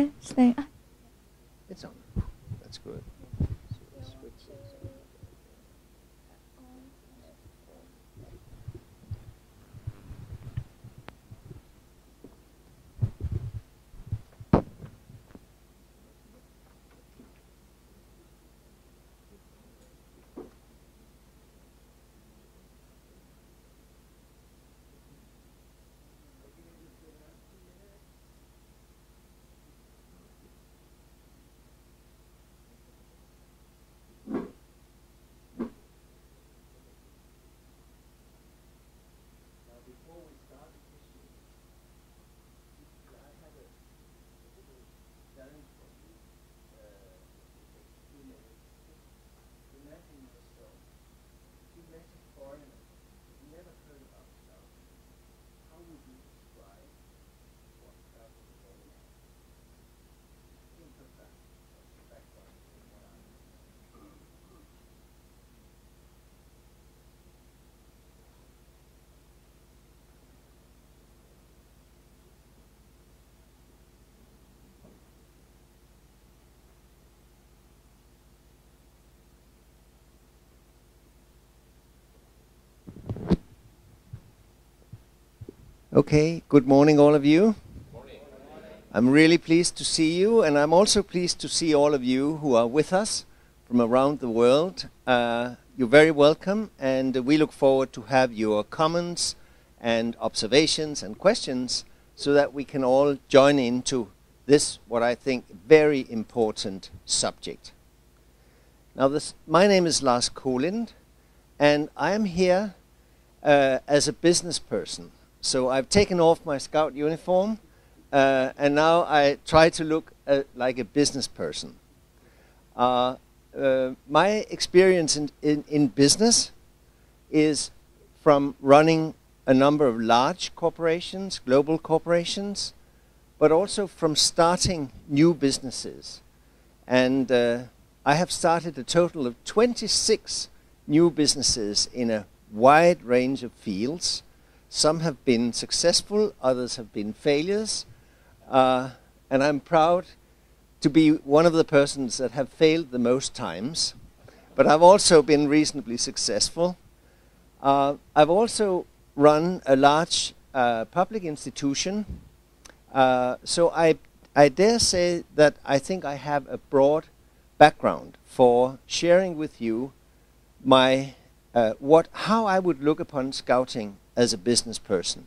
Okay, stay. It's on. That's good. Okay, good morning, all of you. I'm really pleased to see you, and I'm also pleased to see all of you who are with us from around the world. Uh, you're very welcome, and we look forward to have your comments and observations and questions so that we can all join into this, what I think, very important subject. Now, this, my name is Lars Kolind, and I am here uh, as a business person. So I've taken off my scout uniform, uh, and now I try to look uh, like a business person. Uh, uh, my experience in, in, in, business is from running a number of large corporations, global corporations, but also from starting new businesses. And uh, I have started a total of 26 new businesses in a wide range of fields some have been successful, others have been failures. Uh, and I'm proud to be one of the persons that have failed the most times. But I've also been reasonably successful. Uh, I've also run a large uh, public institution. Uh, so I, I dare say that I think I have a broad background for sharing with you my uh, what how I would look upon scouting as a business person.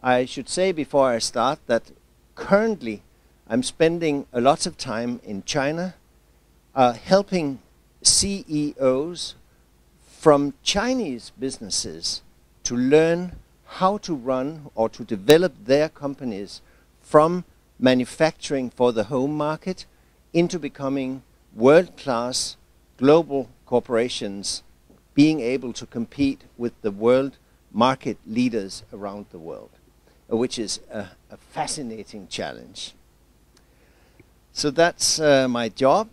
I should say before I start that currently I'm spending a lot of time in China uh, helping CEOs from Chinese businesses to learn how to run or to develop their companies from manufacturing for the home market into becoming world class global corporations being able to compete with the world market leaders around the world, uh, which is a, a fascinating challenge. So that's uh, my job.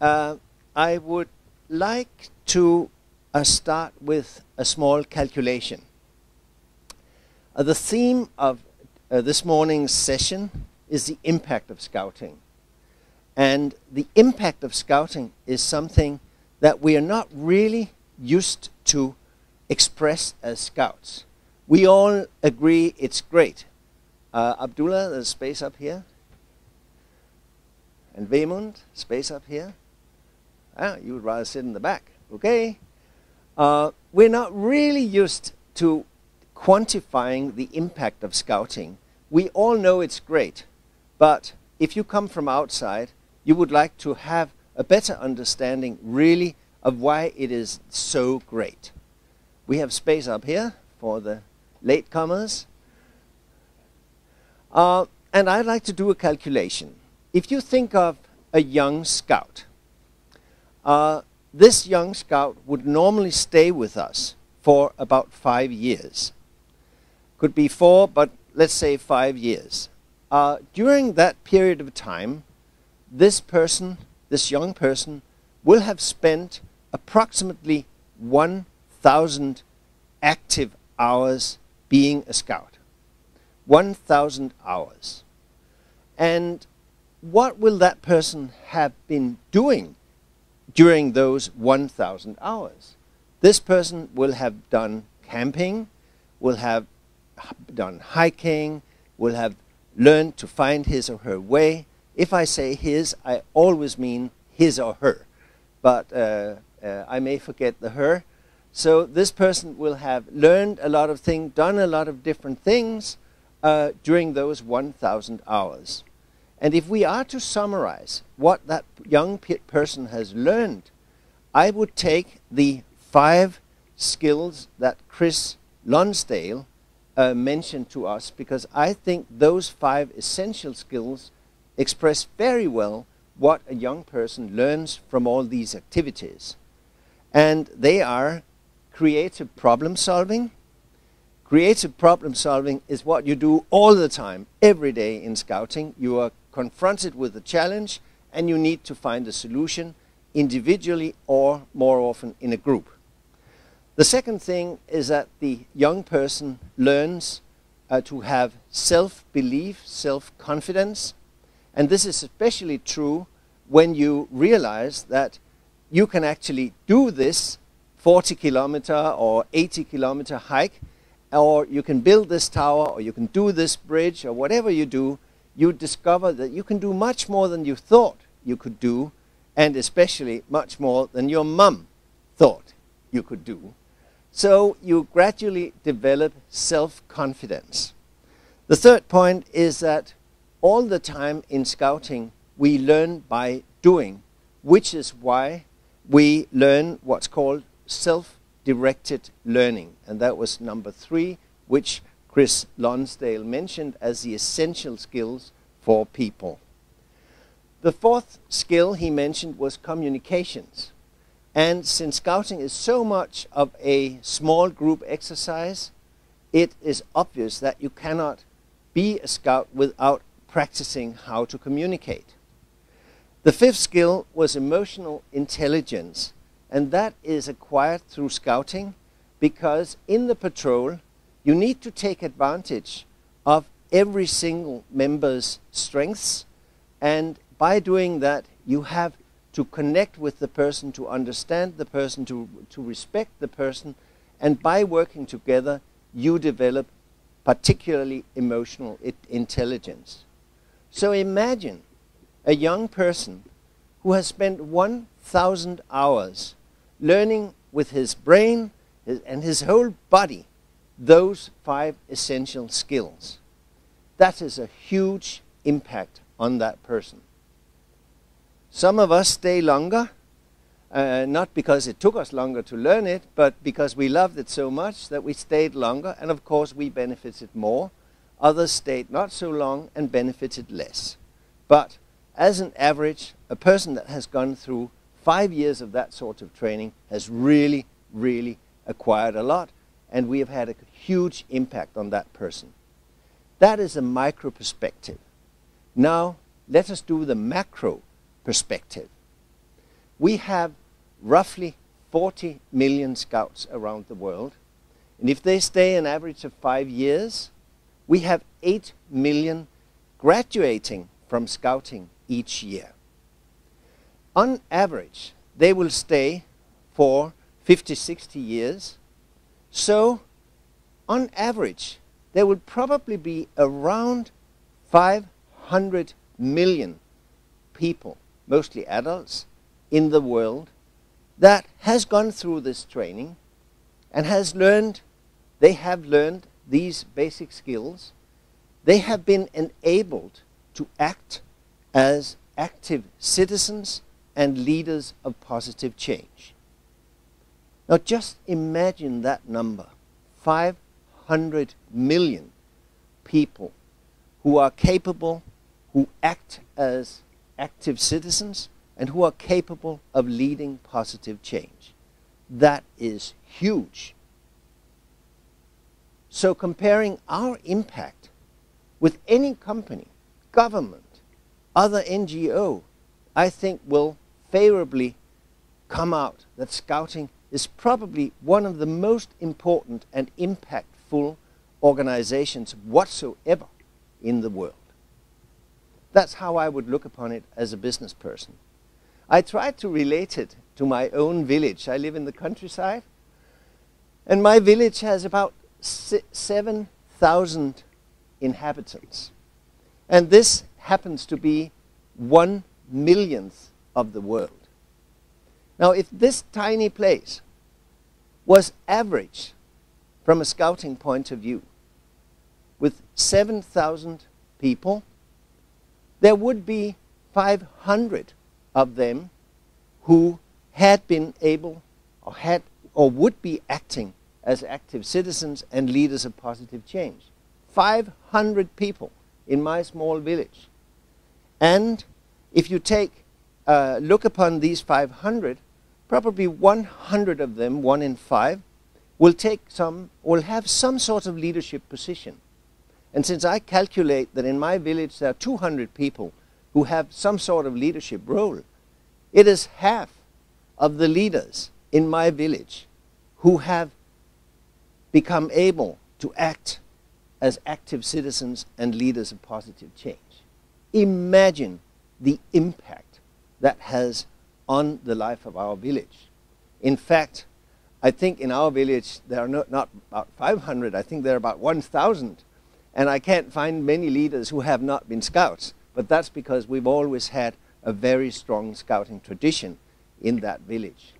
Uh, I would like to uh, start with a small calculation. Uh, the theme of uh, this morning's session is the impact of scouting. And the impact of scouting is something that we are not really used to expressed as scouts. We all agree it's great. Uh, Abdullah, there's space up here. And Vemund, space up here. Ah, you would rather sit in the back. Okay. Uh, we're not really used to quantifying the impact of scouting. We all know it's great, but if you come from outside, you would like to have a better understanding, really, of why it is so great. We have space up here for the latecomers. Uh, and I'd like to do a calculation. If you think of a young scout, uh, this young scout would normally stay with us for about five years. Could be four, but let's say five years. Uh, during that period of time, this person, this young person, will have spent approximately 1,000 active hours being a scout. 1,000 hours. And what will that person have been doing during those 1,000 hours? This person will have done camping, will have done hiking, will have learned to find his or her way. If I say his, I always mean his or her, but uh, uh, I may forget the her. So this person will have learned a lot of things, done a lot of different things uh, during those 1,000 hours. And if we are to summarize what that young person has learned, I would take the five skills that Chris Lonsdale uh, mentioned to us because I think those five essential skills express very well what a young person learns from all these activities. And they are creative problem solving. Creative problem solving is what you do all the time, every day in scouting. You are confronted with a challenge and you need to find a solution individually or more often in a group. The second thing is that the young person learns uh, to have self-belief, self-confidence, and this is especially true when you realize that you can actually do this 40 kilometer or 80 kilometer hike, or you can build this tower, or you can do this bridge, or whatever you do, you discover that you can do much more than you thought you could do, and especially much more than your mum thought you could do. So you gradually develop self-confidence. The third point is that all the time in scouting, we learn by doing, which is why we learn what's called self-directed learning. And that was number three, which Chris Lonsdale mentioned as the essential skills for people. The fourth skill he mentioned was communications. And since scouting is so much of a small group exercise, it is obvious that you cannot be a scout without practicing how to communicate. The fifth skill was emotional intelligence, and that is acquired through scouting because in the patrol you need to take advantage of every single member's strengths and by doing that you have to connect with the person, to understand the person, to, to respect the person, and by working together, you develop particularly emotional intelligence. So imagine a young person who has spent 1,000 hours learning with his brain and his whole body those five essential skills. That is a huge impact on that person. Some of us stay longer, uh, not because it took us longer to learn it, but because we loved it so much that we stayed longer, and of course we benefited more. Others stayed not so long and benefited less. But as an average, a person that has gone through five years of that sort of training has really, really acquired a lot, and we have had a huge impact on that person. That is a micro perspective. Now, let us do the macro perspective. We have roughly 40 million scouts around the world, and if they stay an average of five years, we have 8 million graduating from scouting each year. On average, they will stay for 50, 60 years. So, on average, there will probably be around 500 million people, mostly adults, in the world that has gone through this training and has learned, they have learned these basic skills. They have been enabled to act as active citizens and leaders of positive change. Now just imagine that number 500 million people who are capable, who act as active citizens, and who are capable of leading positive change. That is huge. So comparing our impact with any company, government, other NGO, I think will favorably come out that scouting is probably one of the most important and impactful organizations whatsoever in the world. That's how I would look upon it as a business person. I tried to relate it to my own village. I live in the countryside, and my village has about 7,000 inhabitants. And this happens to be one millionth of the world. Now, if this tiny place was average from a scouting point of view, with 7,000 people, there would be 500 of them who had been able or had or would be acting as active citizens and leaders of positive change. 500 people in my small village. And if you take uh, look upon these 500, probably 100 of them, one in five, will take some, will have some sort of leadership position. And since I calculate that in my village there are 200 people who have some sort of leadership role, it is half of the leaders in my village who have become able to act as active citizens and leaders of positive change. Imagine the impact that has on the life of our village. In fact, I think in our village there are not, not about 500, I think there are about 1,000. And I can't find many leaders who have not been scouts, but that's because we've always had a very strong scouting tradition in that village.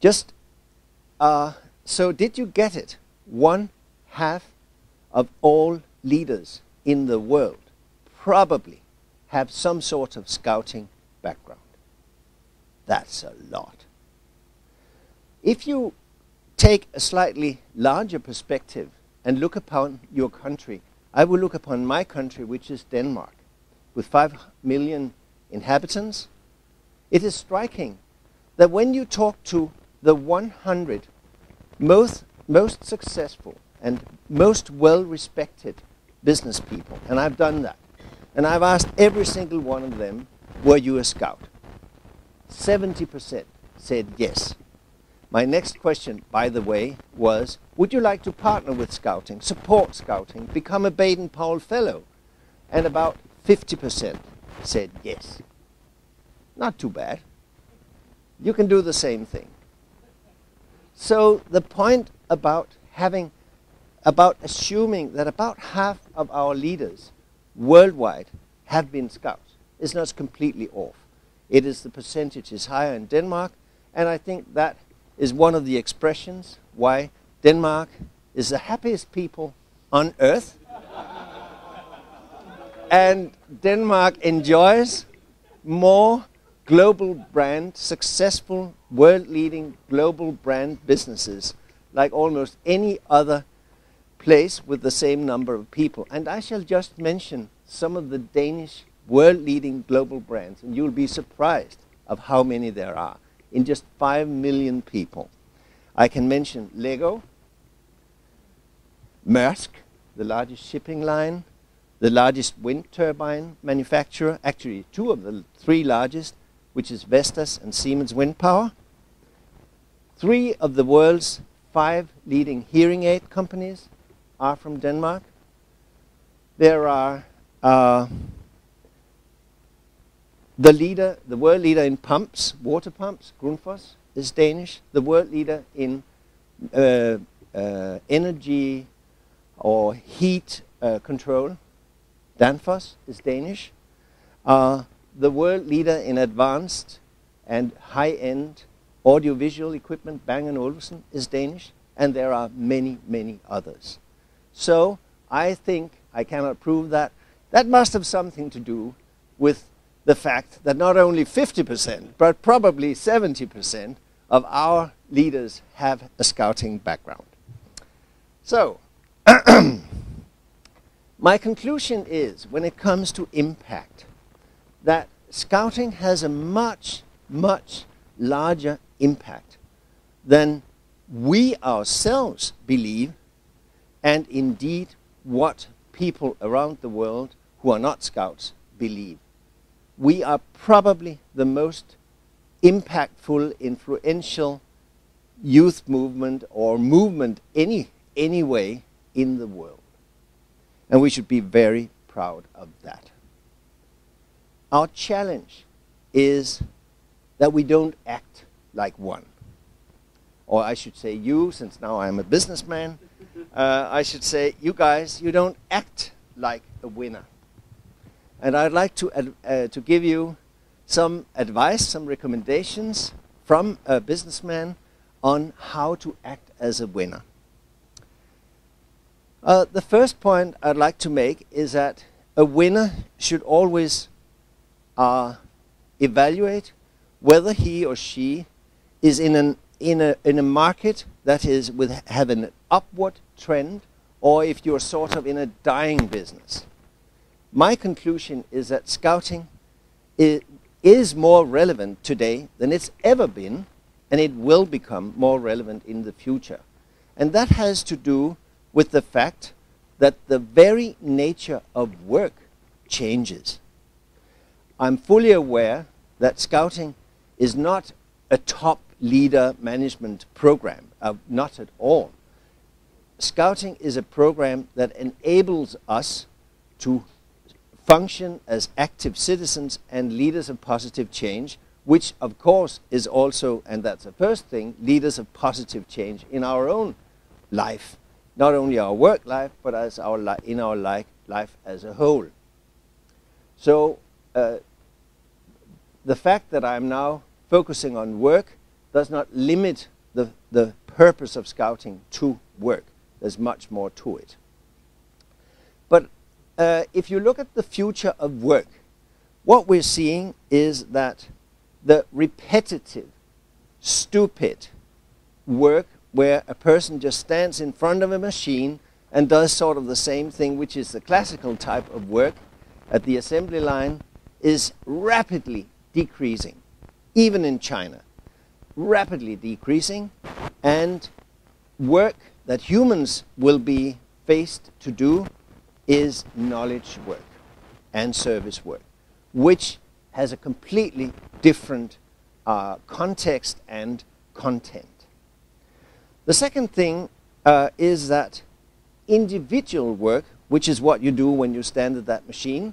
Just uh, so, did you get it? One half of all leaders in the world probably have some sort of scouting background. That's a lot. If you take a slightly larger perspective and look upon your country, I will look upon my country, which is Denmark, with 5 million inhabitants. It is striking that when you talk to the 100 most, most successful and most well respected business people, and I've done that, and I've asked every single one of them, Were you a scout? 70% said yes. My next question, by the way, was Would you like to partner with Scouting, support Scouting, become a Baden Powell Fellow? And about 50% said yes. Not too bad. You can do the same thing. So the point about having, about assuming that about half of our leaders worldwide have been scouts It's not completely off. It is the percentage is higher in Denmark, and I think that is one of the expressions why Denmark is the happiest people on earth. and Denmark enjoys more global brand, successful, world leading global brand businesses like almost any other place with the same number of people. And I shall just mention some of the Danish world leading global brands, and you'll be surprised of how many there are in just 5 million people. I can mention Lego, Maersk, the largest shipping line, the largest wind turbine manufacturer, actually two of the three largest, which is Vestas and Siemens Wind Power. Three of the world's five leading hearing aid companies are from Denmark. There are uh, the leader, the world leader in pumps, water pumps, Grundfos, is Danish. The world leader in uh, uh, energy or heat uh, control, Danfoss, is Danish. Uh, the world leader in advanced and high-end audiovisual equipment, Bang & Olufsen, is Danish, and there are many, many others. So I think, I cannot prove that, that must have something to do with the fact that not only 50%, but probably 70% of our leaders have a scouting background. So, my conclusion is when it comes to impact, that scouting has a much, much larger impact than we ourselves believe, and indeed what people around the world who are not scouts believe we are probably the most impactful, influential youth movement or movement any anyway in the world. And we should be very proud of that. our challenge is that we don't act like one. Or I should say you, since now I'm a businessman, uh, I should say you guys, you don't act like a winner. And I'd like to, uh, to give you some advice, some recommendations from a businessman on how to act as a winner. Uh, the first point I'd like to make is that a winner should always uh, evaluate whether he or she is in, an, in, a, in a market that is with having an upward trend or if you're sort of in a dying business. My conclusion is that scouting is, more relevant today than it's ever been, and it will become more relevant in the future. And that has to do with the fact that the very nature of work changes. I'm fully aware that scouting is not a top leader management program, uh, not at all. Scouting is a program that enables us to function as active citizens and leaders of positive change, which of course is also, and that's the first thing, leaders of positive change in our own life, not only our work life, but as our in our life, life as a whole. So uh, the fact that I'm now focusing on work does not limit the, the purpose of scouting to work. There's much more to it. But uh, if you look at the future of work, what we're seeing is that the repetitive, stupid work where a person just stands in front of a machine and does sort of the same thing, which is the classical type of work at the assembly line, is rapidly decreasing, even in China. Rapidly decreasing, and work that humans will be faced to do is knowledge work and service work, which has a completely different uh, context and content. The second thing uh, is that individual work, which is what you do when you stand at that machine,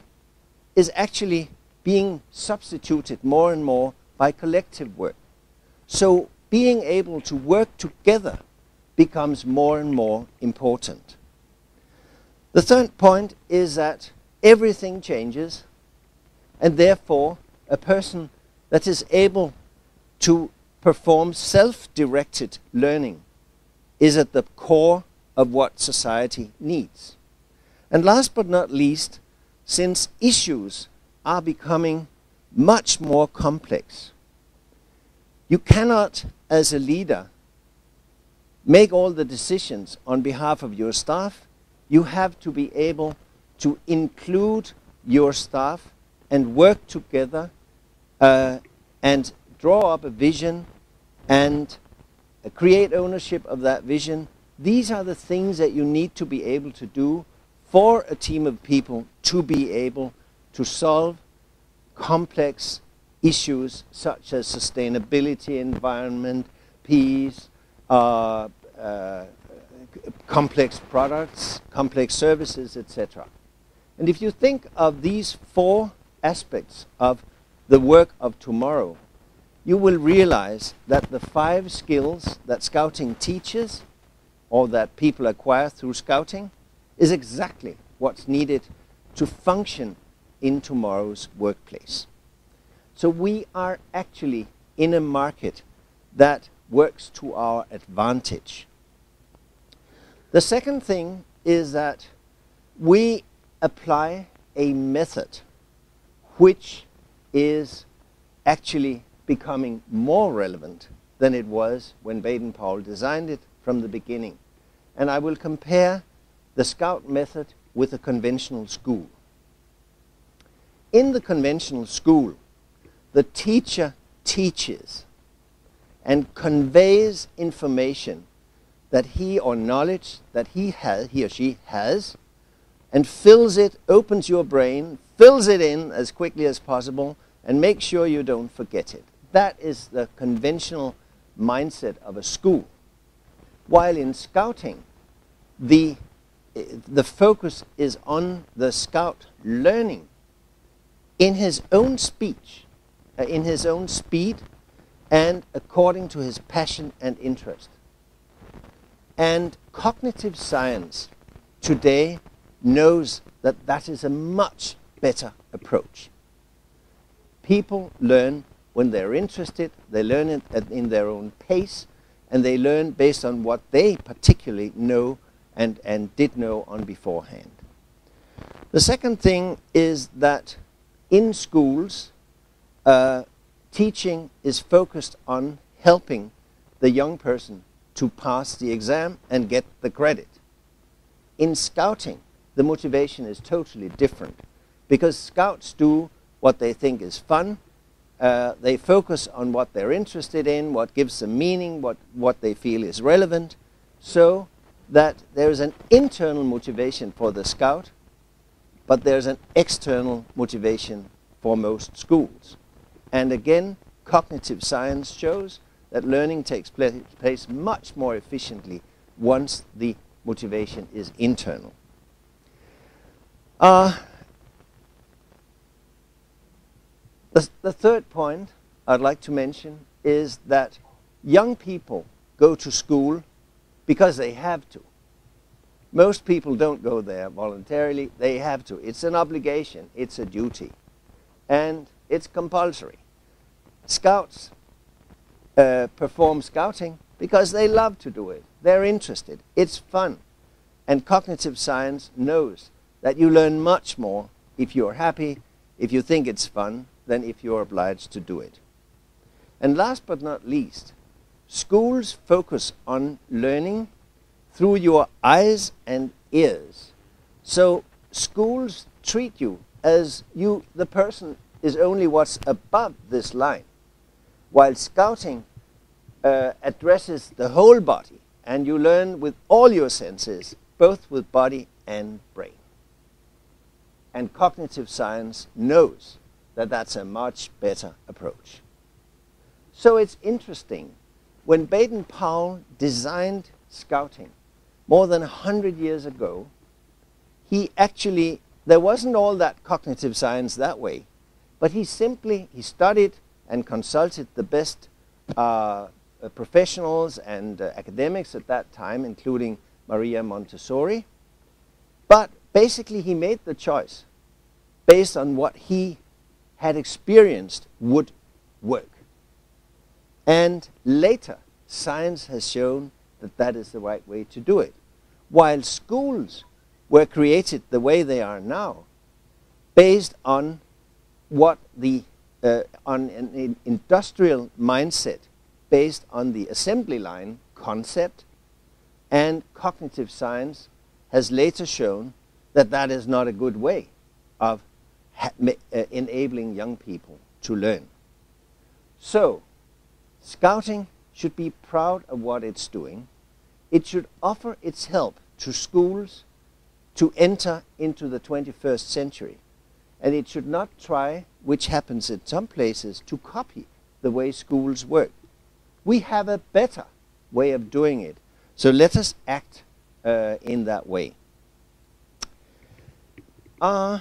is actually being substituted more and more by collective work. So being able to work together becomes more and more important. The third point is that everything changes, and therefore a person that is able to perform self-directed learning is at the core of what society needs. And last but not least, since issues are becoming much more complex. You cannot, as a leader, make all the decisions on behalf of your staff. You have to be able to include your staff and work together uh, and draw up a vision and uh, create ownership of that vision. These are the things that you need to be able to do for a team of people to be able to solve complex issues such as sustainability, environment, peace, uh, uh, complex products, complex services, etc. And if you think of these four aspects of the work of tomorrow, you will realize that the five skills that scouting teaches or that people acquire through scouting is exactly what's needed to function in tomorrow's workplace. So we are actually in a market that works to our advantage. The second thing is that we apply a method which is actually becoming more relevant than it was when Baden-Powell designed it from the beginning. And I will compare the Scout method with a conventional school. In the conventional school, the teacher teaches and conveys information that he or knowledge that he has he or she has and fills it opens your brain fills it in as quickly as possible and make sure you don't forget it. That is the conventional mindset of a school. While in scouting the the focus is on the scout learning. In his own speech, uh, in his own speed, and according to his passion and interest. And cognitive science today knows that that is a much better approach. People learn when they're interested, they learn it at, in their own pace, and they learn based on what they particularly know and, and did know on beforehand. The second thing is that in schools, uh, teaching is focused on helping the young person to pass the exam and get the credit. In scouting, the motivation is totally different because scouts do what they think is fun. Uh, they focus on what they're interested in, what gives them meaning, what, what they feel is relevant, so that there is an internal motivation for the scout, but there's an external motivation for most schools. And again, cognitive science shows that learning takes place much more efficiently once the motivation is internal. Uh, the, the third point I'd like to mention is that young people go to school because they have to. Most people don't go there voluntarily, they have to. It's an obligation, it's a duty, and it's compulsory. Scouts uh, perform scouting because they love to do it. They're interested. It's fun. And cognitive science knows that you learn much more if you're happy, if you think it's fun, than if you're obliged to do it. And last but not least, schools focus on learning through your eyes and ears. So schools treat you as you, the person is only what's above this line while scouting uh, addresses the whole body and you learn with all your senses, both with body and brain. And cognitive science knows that that's a much better approach. So it's interesting. When Baden Powell designed scouting more than 100 years ago, he actually, there wasn't all that cognitive science that way, but he simply, he studied and consulted the best uh, uh, professionals and uh, academics at that time, including Maria Montessori. But basically, he made the choice based on what he had experienced would work. And later, science has shown that that is the right way to do it. While schools were created the way they are now, based on what the uh, on an industrial mindset based on the assembly line concept and cognitive science has later shown that that is not a good way of uh, enabling young people to learn. So, Scouting should be proud of what it's doing. It should offer its help to schools to enter into the 21st century. And it should not try which happens in some places, to copy the way schools work. We have a better way of doing it. So let us act uh, in that way. Uh,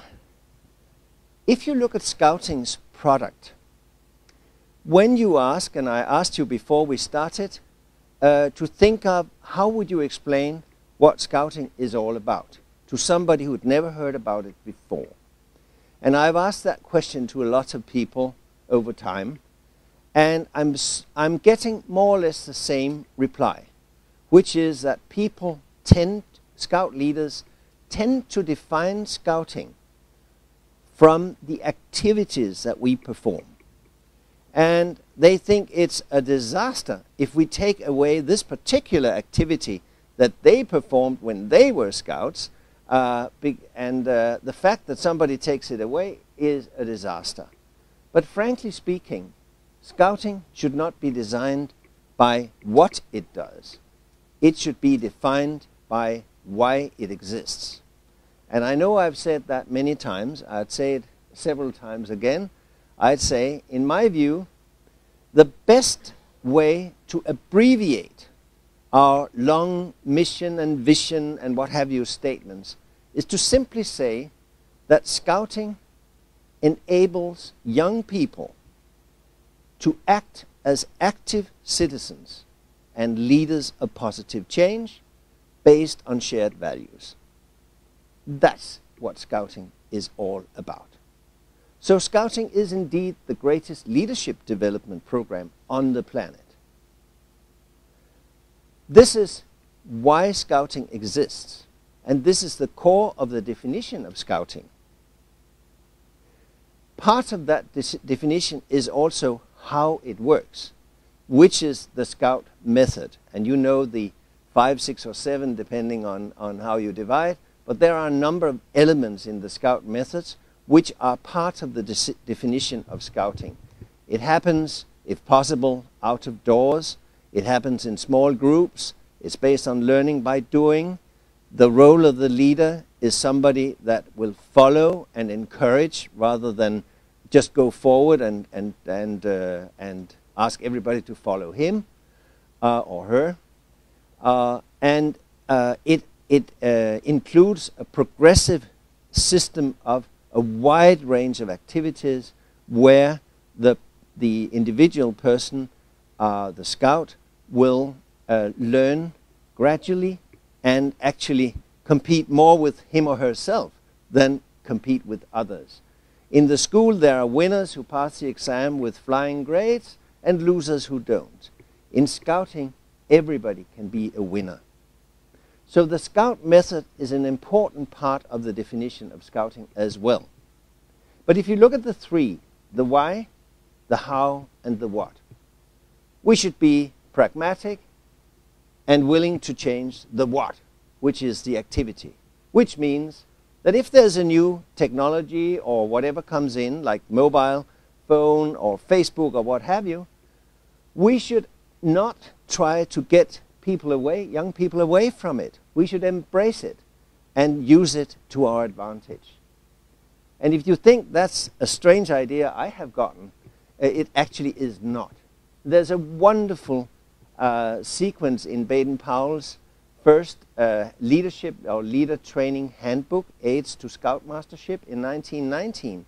if you look at Scouting's product, when you ask, and I asked you before we started, uh, to think of how would you explain what Scouting is all about to somebody who'd never heard about it before. And I've asked that question to a lot of people over time, and I'm, I'm getting more or less the same reply, which is that people tend, scout leaders, tend to define scouting from the activities that we perform. And they think it's a disaster if we take away this particular activity that they performed when they were scouts uh, and uh, the fact that somebody takes it away is a disaster. But frankly speaking, scouting should not be designed by what it does. It should be defined by why it exists. And I know I've said that many times. I'd say it several times again. I'd say, in my view, the best way to abbreviate our long mission and vision and what have you statements is to simply say that scouting enables young people to act as active citizens and leaders of positive change based on shared values. That's what Scouting is all about. So Scouting is indeed the greatest leadership development program on the planet. This is why Scouting exists, and this is the core of the definition of Scouting. Part of that definition is also how it works, which is the Scout method. And you know the five, six, or seven, depending on, on how you divide. But there are a number of elements in the Scout methods which are part of the de definition of Scouting. It happens, if possible, out of doors. It happens in small groups. It's based on learning by doing. The role of the leader is somebody that will follow and encourage rather than just go forward and, and, and, uh, and ask everybody to follow him uh, or her. Uh, and uh, it, it uh, includes a progressive system of a wide range of activities where the, the individual person, uh, the scout, will uh, learn gradually and actually compete more with him or herself than compete with others. In the school, there are winners who pass the exam with flying grades and losers who don't. In scouting, everybody can be a winner. So the scout method is an important part of the definition of scouting as well. But if you look at the three, the why, the how, and the what, we should be pragmatic and willing to change the what, which is the activity, which means that if there's a new technology or whatever comes in, like mobile phone or Facebook or what have you, we should not try to get people away, young people away from it. We should embrace it and use it to our advantage. And if you think that's a strange idea I have gotten, uh, it actually is not. There's a wonderful uh, sequence in Baden Powell's first uh, leadership or leader training handbook, Aids to Scoutmastership, in 1919,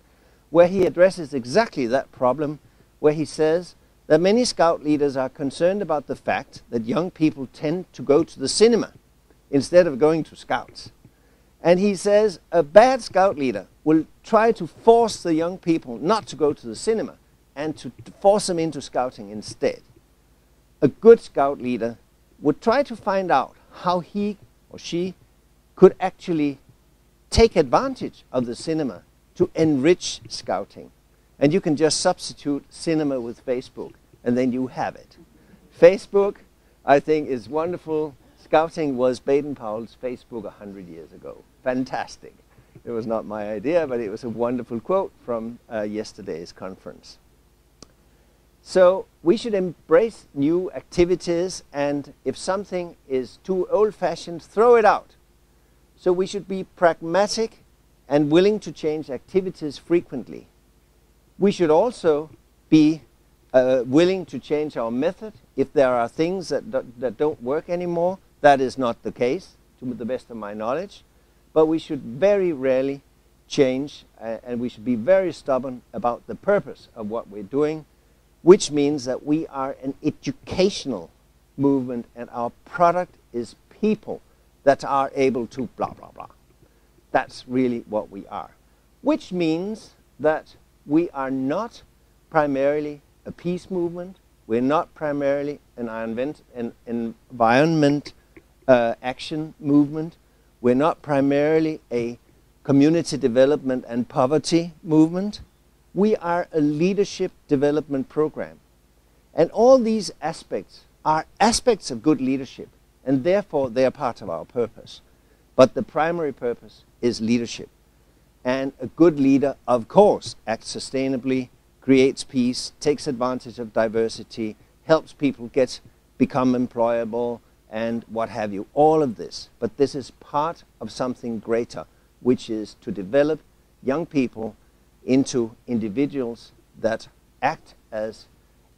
where he addresses exactly that problem, where he says that many scout leaders are concerned about the fact that young people tend to go to the cinema instead of going to scouts. And he says a bad scout leader will try to force the young people not to go to the cinema and to force them into scouting instead. A good scout leader would try to find out how he or she could actually take advantage of the cinema to enrich scouting. And you can just substitute cinema with Facebook, and then you have it. Facebook, I think, is wonderful. Scouting was Baden Powell's Facebook 100 years ago. Fantastic. It was not my idea, but it was a wonderful quote from uh, yesterday's conference. So we should embrace new activities, and if something is too old fashioned, throw it out. So we should be pragmatic and willing to change activities frequently. We should also be uh, willing to change our method if there are things that, do, that don't work anymore. That is not the case, to the best of my knowledge. But we should very rarely change, uh, and we should be very stubborn about the purpose of what we're doing which means that we are an educational movement and our product is people that are able to blah, blah, blah. That's really what we are. Which means that we are not primarily a peace movement. We're not primarily an, an environment uh, action movement. We're not primarily a community development and poverty movement. We are a leadership development program. And all these aspects are aspects of good leadership, and therefore they are part of our purpose. But the primary purpose is leadership. And a good leader, of course, acts sustainably, creates peace, takes advantage of diversity, helps people get become employable, and what have you. All of this. But this is part of something greater, which is to develop young people into individuals that act as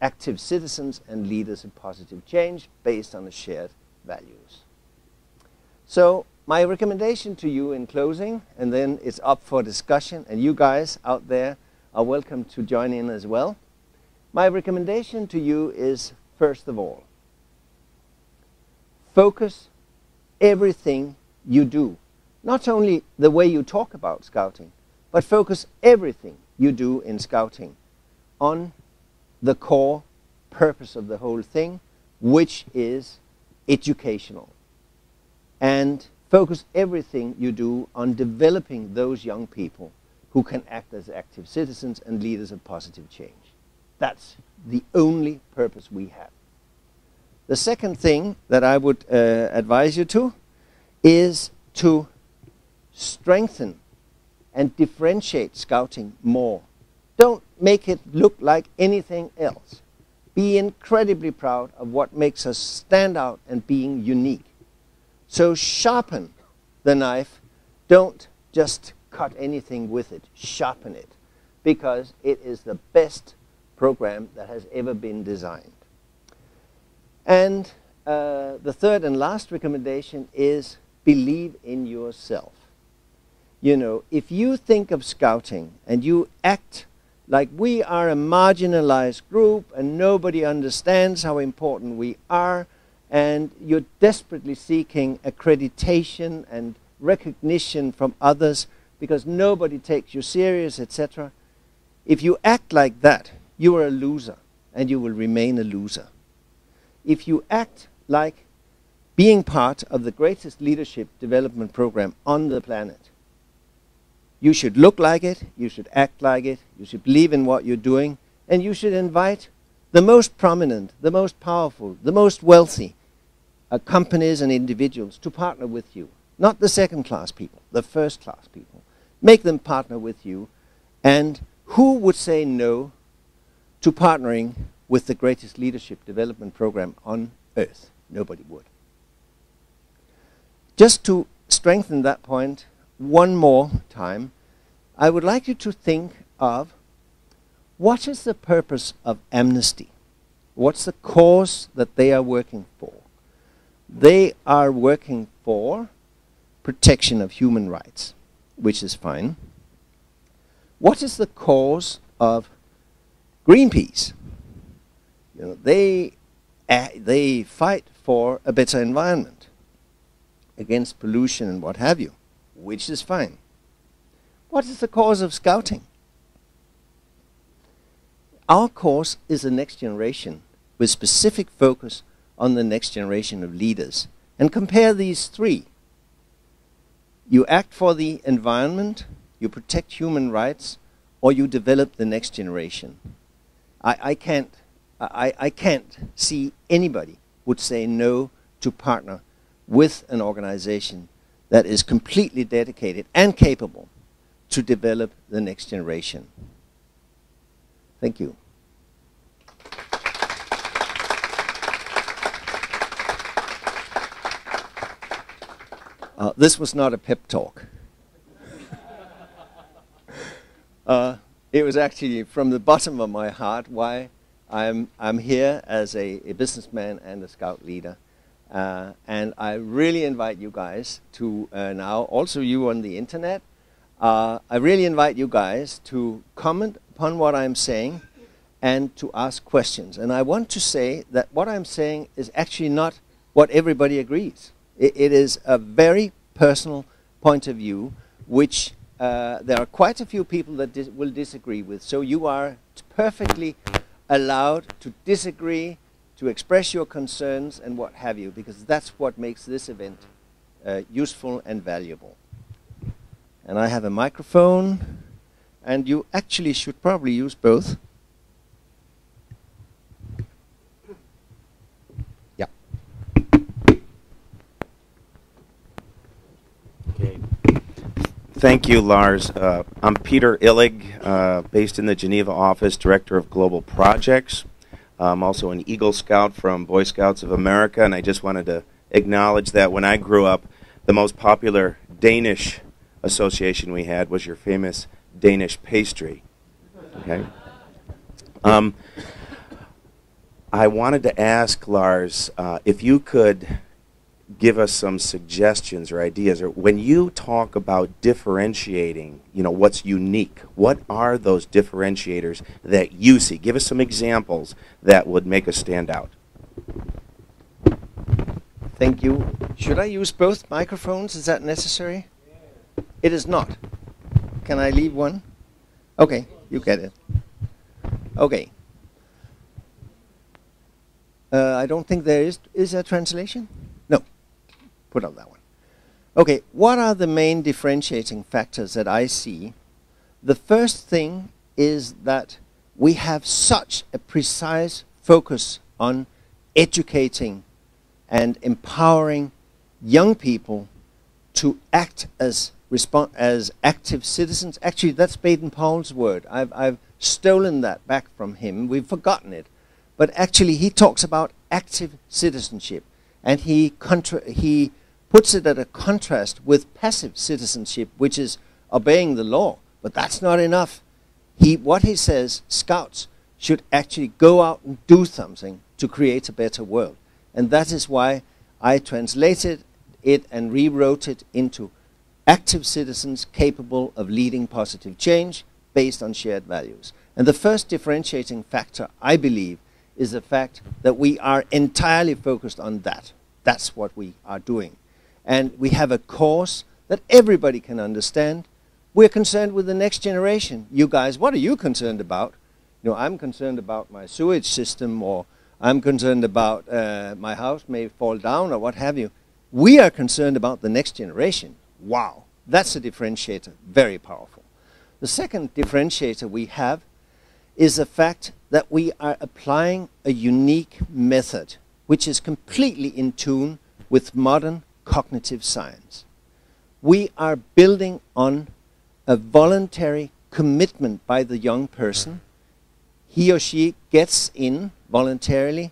active citizens and leaders of positive change based on the shared values. So my recommendation to you in closing, and then it's up for discussion, and you guys out there are welcome to join in as well. My recommendation to you is first of all, focus everything you do. Not only the way you talk about scouting, but focus everything you do in scouting on the core purpose of the whole thing, which is educational. And focus everything you do on developing those young people who can act as active citizens and leaders of positive change. That's the only purpose we have. The second thing that I would uh, advise you to is to strengthen and differentiate scouting more. Don't make it look like anything else. Be incredibly proud of what makes us stand out and being unique. So sharpen the knife. Don't just cut anything with it. Sharpen it because it is the best program that has ever been designed. And uh, the third and last recommendation is believe in yourself. You know, if you think of scouting and you act like we are a marginalized group and nobody understands how important we are, and you're desperately seeking accreditation and recognition from others because nobody takes you serious, etc. If you act like that, you are a loser and you will remain a loser. If you act like being part of the greatest leadership development program on the planet, you should look like it, you should act like it, you should believe in what you're doing, and you should invite the most prominent, the most powerful, the most wealthy uh, companies and individuals to partner with you. Not the second class people, the first class people. Make them partner with you. And who would say no to partnering with the greatest leadership development program on earth? Nobody would. Just to strengthen that point one more time, I would like you to think of what is the purpose of amnesty? What's the cause that they are working for? They are working for protection of human rights, which is fine. What is the cause of Greenpeace? You know, they, uh, they fight for a better environment against pollution and what have you, which is fine. What is the cause of scouting? Our cause is the next generation with specific focus on the next generation of leaders. And compare these three. You act for the environment, you protect human rights, or you develop the next generation. I, I can't I, I can't see anybody would say no to partner with an organization that is completely dedicated and capable to develop the next generation. Thank you. Uh, this was not a pep talk. uh, it was actually from the bottom of my heart why I'm, I'm here as a, a businessman and a scout leader. Uh, and I really invite you guys to uh, now, also you on the internet, uh, I really invite you guys to comment upon what I'm saying and to ask questions. And I want to say that what I'm saying is actually not what everybody agrees it, it is a very personal point of view, which uh, there are quite a few people that dis will disagree with. So you are perfectly allowed to disagree, to express your concerns and what have you, because that's what makes this event uh, useful and valuable. And I have a microphone, and you actually should probably use both. Yeah. Thank you, Lars. Uh, I'm Peter Illig, uh, based in the Geneva office, Director of Global Projects. I'm also an Eagle Scout from Boy Scouts of America, and I just wanted to acknowledge that when I grew up, the most popular Danish association we had was your famous Danish pastry. Okay. Um, I wanted to ask Lars uh, if you could give us some suggestions or ideas or when you talk about differentiating you know what's unique what are those differentiators that you see? Give us some examples that would make us stand out. Thank you. Should i use both microphones? Is that necessary? It is not. Can i leave one? Okay you get it. Okay. Uh, i don't think there is is a translation put up that one. Okay, what are the main differentiating factors that I see? The first thing is that we have such a precise focus on educating and empowering young people to act as as active citizens. Actually, that's Baden-Powell's word. I've, I've stolen that back from him. We've forgotten it. But actually, he talks about active citizenship, and he he puts it at a contrast with passive citizenship, which is obeying the law. But that's not enough. He, what he says, scouts should actually go out and do something to create a better world. And that is why I translated it and rewrote it into active citizens capable of leading positive change based on shared values. And the first differentiating factor, I believe, is the fact that we are entirely focused on that. That's what we are doing and we have a course that everybody can understand. We're concerned with the next generation. You guys, what are you concerned about? You know, I'm concerned about my sewage system, or I'm concerned about uh, my house may fall down, or what have you. We are concerned about the next generation. Wow, that's a differentiator, very powerful. The second differentiator we have is the fact that we are applying a unique method which is completely in tune with modern cognitive science. We are building on a voluntary commitment by the young person. He or she gets in voluntarily,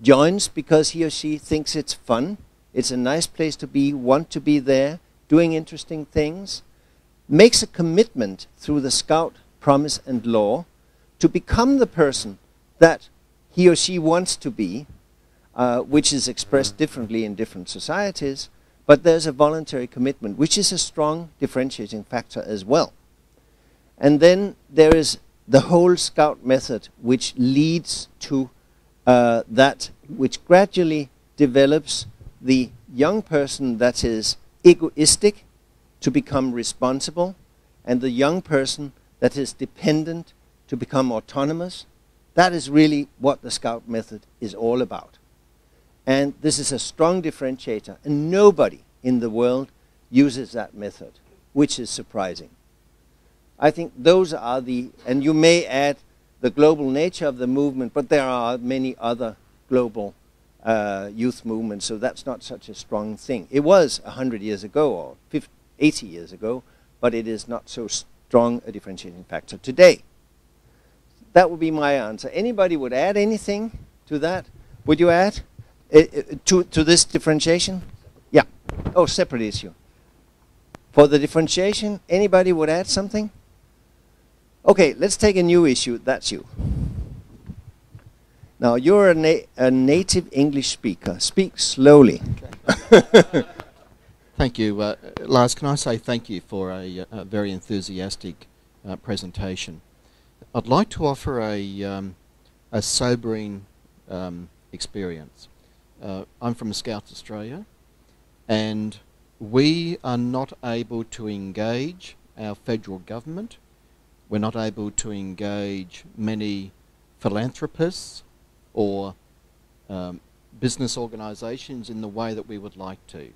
joins because he or she thinks it's fun, it's a nice place to be, want to be there, doing interesting things, makes a commitment through the Scout promise and law to become the person that he or she wants to be, uh, which is expressed differently in different societies, but there's a voluntary commitment, which is a strong differentiating factor as well. And then there is the whole scout method, which leads to uh, that, which gradually develops the young person that is egoistic to become responsible, and the young person that is dependent to become autonomous. That is really what the scout method is all about. And this is a strong differentiator, and nobody in the world uses that method, which is surprising. I think those are the, and you may add the global nature of the movement, but there are many other global uh, youth movements, so that's not such a strong thing. It was 100 years ago or 50, 80 years ago, but it is not so strong a differentiating factor today. That would be my answer. Anybody would add anything to that? Would you add? To, to this differentiation? Yeah. Oh, separate issue. For the differentiation, anybody would add something? Okay, let's take a new issue. That's you. Now, you're a, na a native English speaker. Speak slowly. Okay. thank you. Uh, Lars, can I say thank you for a, a very enthusiastic uh, presentation. I'd like to offer a, um, a sobering um, experience. Uh, I'm from Scouts Australia, and we are not able to engage our federal government. We're not able to engage many philanthropists or um, business organisations in the way that we would like to.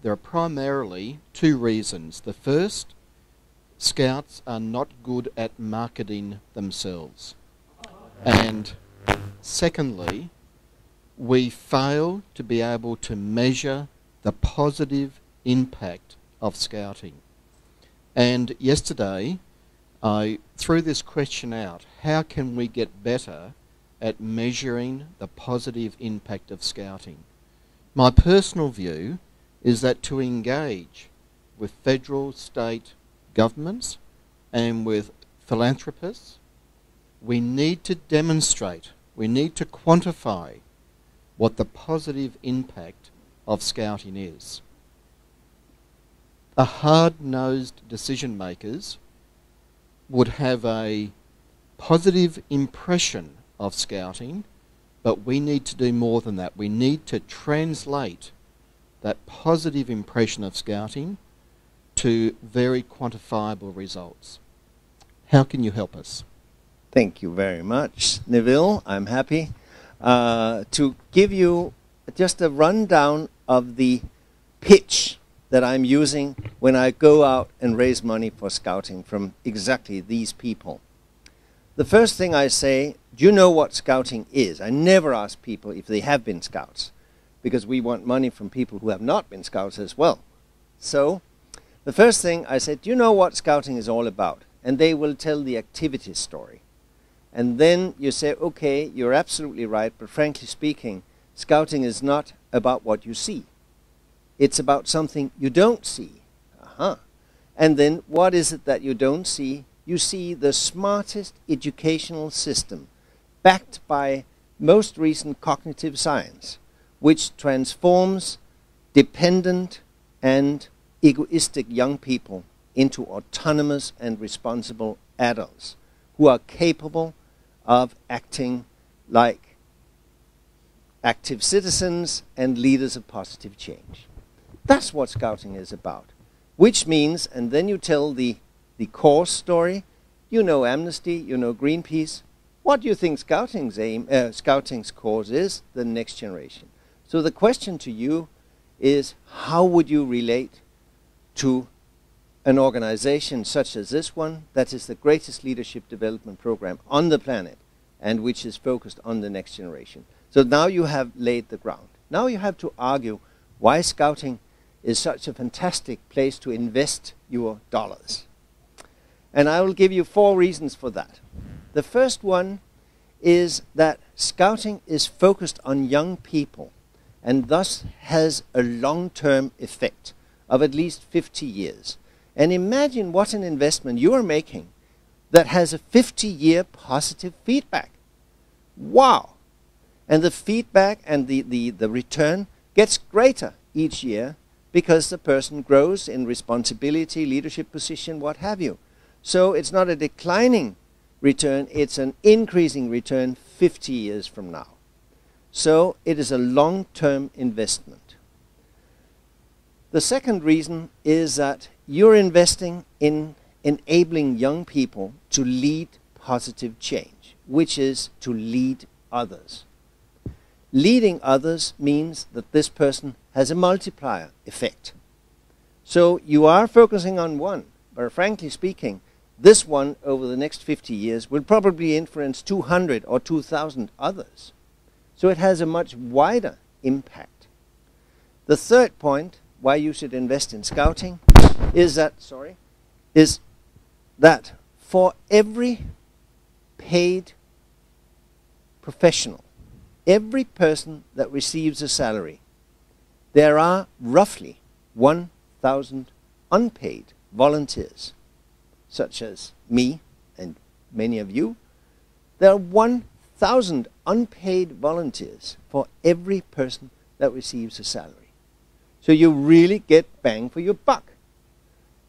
There are primarily two reasons. The first, Scouts are not good at marketing themselves. And secondly, we fail to be able to measure the positive impact of scouting. And yesterday, I threw this question out how can we get better at measuring the positive impact of scouting? My personal view is that to engage with federal, state governments and with philanthropists, we need to demonstrate, we need to quantify what the positive impact of scouting is. The hard nosed decision makers would have a positive impression of scouting, but we need to do more than that. We need to translate that positive impression of scouting to very quantifiable results. How can you help us? Thank you very much, Neville. I'm happy uh, to give you just a rundown of the pitch that I'm using when I go out and raise money for scouting from exactly these people. The first thing I say, do you know what scouting is? I never ask people if they have been scouts because we want money from people who have not been scouts as well. So, the first thing I said, do you know what scouting is all about? And they will tell the activity story. And then you say, okay, you're absolutely right, but frankly speaking, scouting is not about what you see. It's about something you don't see. Uh-huh. And then what is it that you don't see? You see the smartest educational system backed by most recent cognitive science, which transforms dependent and egoistic young people into autonomous and responsible adults who are capable of acting like active citizens and leaders of positive change. That's what scouting is about. Which means, and then you tell the, the core story, you know Amnesty, you know Greenpeace. What do you think scouting's aim, uh, scouting's cause is? The next generation. So the question to you is, how would you relate to an organization such as this one that is the greatest leadership development program on the planet and which is focused on the next generation. So now you have laid the ground. Now you have to argue why scouting is such a fantastic place to invest your dollars. And I will give you four reasons for that. The first one is that scouting is focused on young people and thus has a long term effect of at least 50 years. And imagine what an investment you are making that has a 50 year positive feedback. Wow! And the feedback and the, the, the return gets greater each year because the person grows in responsibility, leadership position, what have you. So it's not a declining return, it's an increasing return 50 years from now. So it is a long term investment. The second reason is that you're investing in enabling young people to lead positive change, which is to lead others. Leading others means that this person has a multiplier effect. So you are focusing on one, but frankly speaking, this one over the next 50 years will probably influence 200 or 2,000 others. So it has a much wider impact. The third point why you should invest in scouting is that sorry is that for every paid professional every person that receives a salary there are roughly 1000 unpaid volunteers such as me and many of you there are 1000 unpaid volunteers for every person that receives a salary so you really get bang for your buck.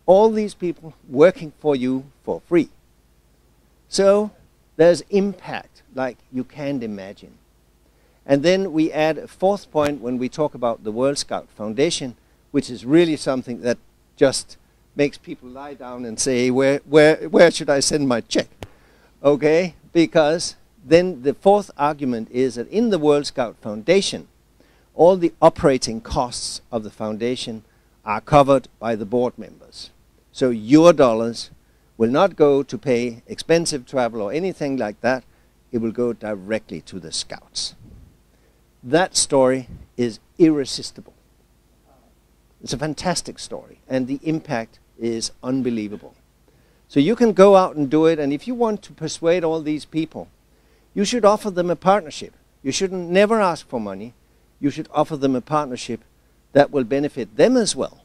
All these people working for you for free. So there's impact like you can't imagine. And then we add a fourth point when we talk about the World Scout Foundation, which is really something that just makes people lie down and say, where, where, where should I send my check? Okay? Because then the fourth argument is that in the World Scout Foundation, all the operating costs of the foundation are covered by the board members. So your dollars will not go to pay expensive travel or anything like that. It will go directly to the scouts. That story is irresistible. It's a fantastic story, and the impact is unbelievable. So you can go out and do it, and if you want to persuade all these people, you should offer them a partnership. You shouldn't never ask for money you should offer them a partnership that will benefit them as well.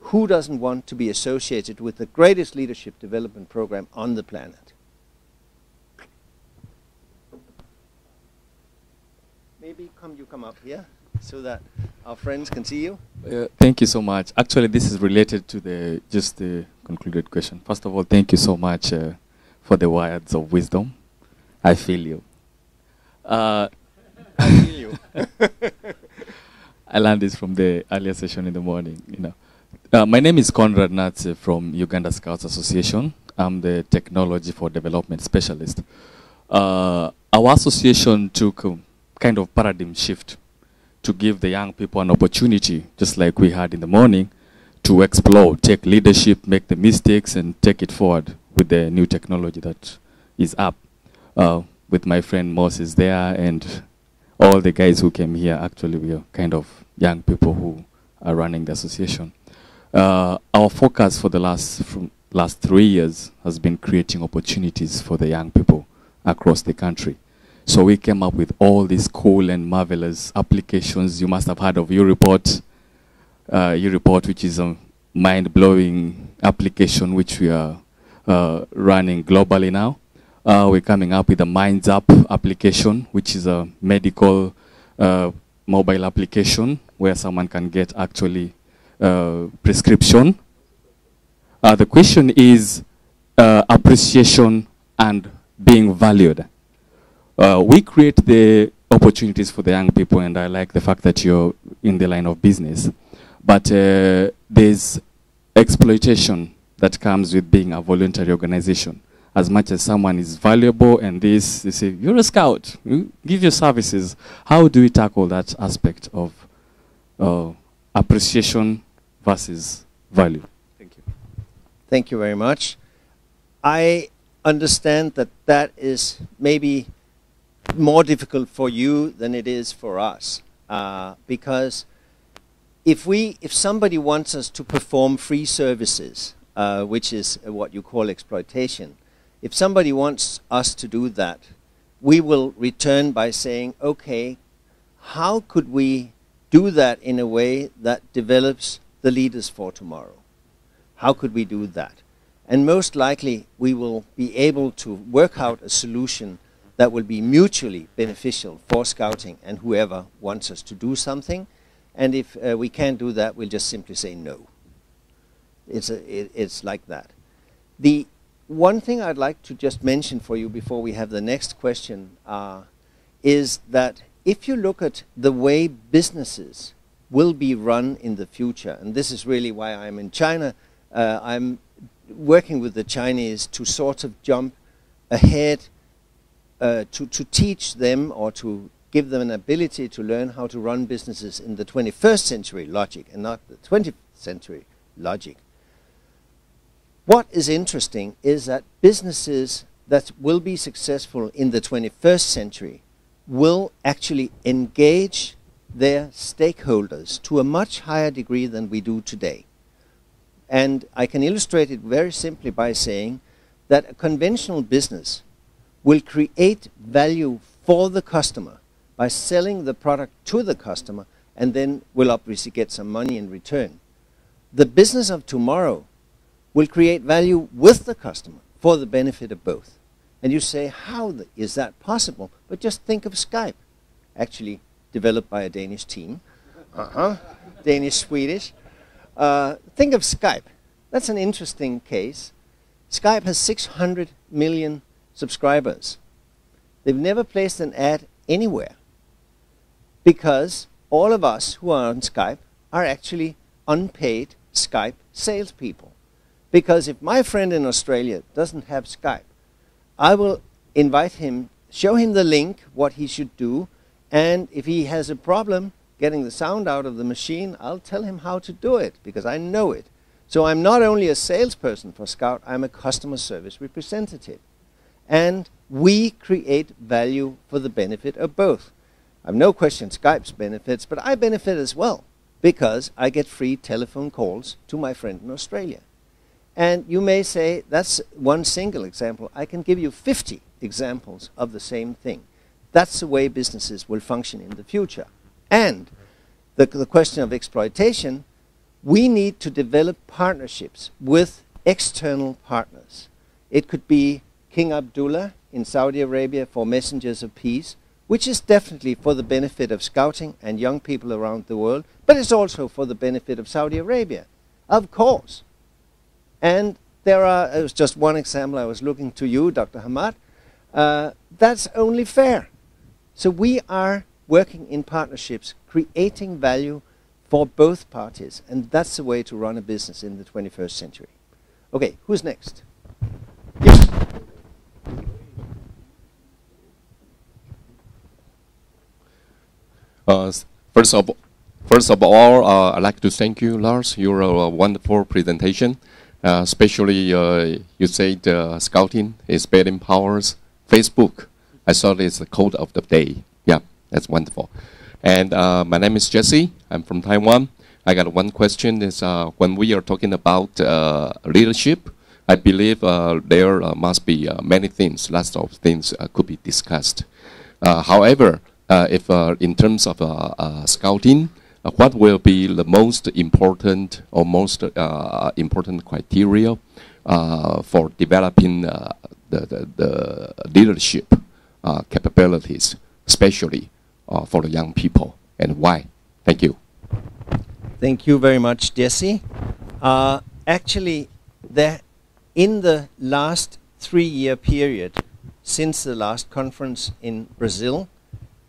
Who doesn't want to be associated with the greatest leadership development program on the planet? Maybe come you come up here so that our friends can see you. Uh, thank you so much. Actually, this is related to the just the concluded question. First of all, thank you so much uh, for the words of wisdom. I feel you. Uh, I feel you. I learned this from the earlier session in the morning. You know, uh, my name is Conrad Natse from Uganda Scouts Association. I'm the technology for development specialist. Uh, our association took a kind of paradigm shift to give the young people an opportunity, just like we had in the morning, to explore, take leadership, make the mistakes, and take it forward with the new technology that is up. Uh, with my friend Moses there and all the guys who came here, actually, we are kind of young people who are running the association. Uh, our focus for the last last three years has been creating opportunities for the young people across the country. So we came up with all these cool and marvelous applications. You must have heard of UReport, uh, UReport, which is a mind-blowing application which we are uh, running globally now. Uh, we're coming up with a Minds Up application, which is a medical uh, mobile application where someone can get actually uh, prescription. Uh, the question is uh, appreciation and being valued. Uh, we create the opportunities for the young people, and I like the fact that you're in the line of business. But uh, there's exploitation that comes with being a voluntary organization. As much as someone is valuable and this, they say, you're a scout, you give your services. How do we tackle that aspect of appreciation versus value? Thank you. Thank you very much. I understand that that is maybe more difficult for you than it is for us. Uh, because if we, if somebody wants us to perform free services, uh, which is what you call exploitation, if somebody wants us to do that, we will return by saying, okay, how could we do that in a way that develops the leaders for tomorrow? How could we do that? And most likely, we will be able to work out a solution that will be mutually beneficial for scouting and whoever wants us to do something. And if uh, we can't do that, we'll just simply say no. It's, a, it, it's like that. The one thing I'd like to just mention for you before we have the next question uh, is that if you look at the way businesses will be run in the future, and this is really why I'm in China, uh, I'm working with the Chinese to sort of jump ahead uh, to, to teach them or to give them an ability to learn how to run businesses in the 21st century logic and not the 20th century logic. What is interesting is that businesses that will be successful in the 21st century will actually engage their stakeholders to a much higher degree than we do today. And I can illustrate it very simply by saying that a conventional business will create value for the customer by selling the product to the customer and then will obviously get some money in return. The business of tomorrow will create value with the customer for the benefit of both. And you say, how is that possible? But just think of Skype, actually developed by a Danish team. Uh-huh. Danish, Swedish. Uh, think of Skype. That's an interesting case. Skype has 600 million subscribers. They've never placed an ad anywhere because all of us who are on Skype are actually unpaid Skype salespeople. Because if my friend in Australia doesn't have Skype, I will invite him, show him the link, what he should do, and if he has a problem, getting the sound out of the machine, I'll tell him how to do it because I know it. So I'm not only a salesperson for Scout, I'm a customer service representative. And we create value for the benefit of both. I have no question Skype's benefits, but I benefit as well because I get free telephone calls to my friend in Australia. And you may say, that's one single example. I can give you 50 examples of the same thing. That's the way businesses will function in the future. And the, the question of exploitation, we need to develop partnerships with external partners. It could be King Abdullah in Saudi Arabia for messengers of peace, which is definitely for the benefit of scouting and young people around the world, but it's also for the benefit of Saudi Arabia, of course. And there are, it was just one example, I was looking to you, Dr. Hamad, uh, that's only fair. So we are working in partnerships, creating value for both parties, and that's the way to run a business in the 21st century. Okay, who's next? Yes. Uh, first of first of all, uh, I'd like to thank you, Lars. Your uh, wonderful presentation. Uh, especially, uh, you said uh, scouting is Baden-Powell's. Facebook, I thought it's the code of the day. Yeah, that's wonderful. And uh, my name is Jesse. I'm from Taiwan. I got one question: Is uh, when we are talking about uh, leadership, I believe there must be many things, lots of things could be discussed. however, uh, if uh, in terms of uh, scouting, what will be the most important or most important criteria for developing the, the, the, leadership capabilities, especially for the young people, and why? Thank you. Thank you very much, Jesse. Uh, actually, there, in the last three-year period, since the last conference in Brazil,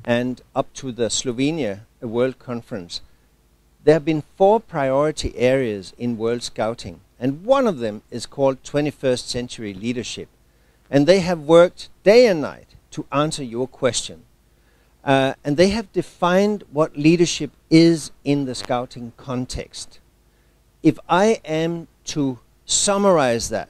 and up to the Slovenia World Conference, there have been four priority areas in World Scouting, and one of them is called 21st Century Leadership. And they have worked day and night to answer your question. Uh, and they have defined what leadership is in the Scouting context. If I am to summarize that